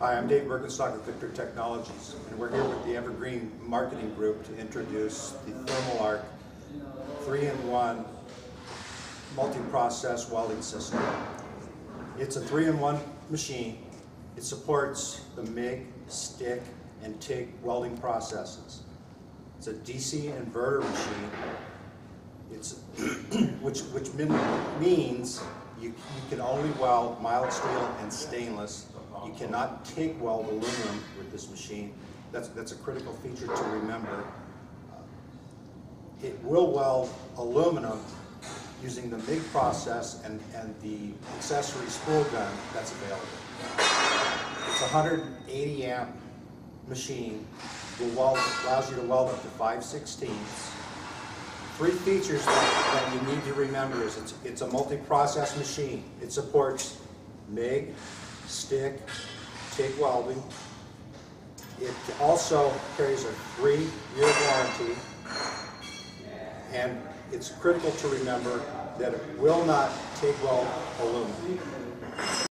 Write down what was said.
Hi, I'm Dave Birkenstock with Victor Technologies, and we're here with the Evergreen Marketing Group to introduce the Thermal Arc 3-in-1 multi-process welding system. It's a 3-in-1 machine. It supports the MIG, stick, and TIG welding processes. It's a DC inverter machine. It's, which, which means you, you can only weld mild steel and stainless. You cannot TIG weld aluminum with this machine. That's, that's a critical feature to remember. Uh, it will weld aluminum using the MIG process and, and the accessory spool gun that's available. It's a 180 amp machine, will allows you to weld up to 5 16ths. Three features that, that you need to remember is it's, it's a multi-process machine. It supports MIG, stick, TIG welding. It also carries a three-year warranty. And it's critical to remember that it will not TIG weld aluminum.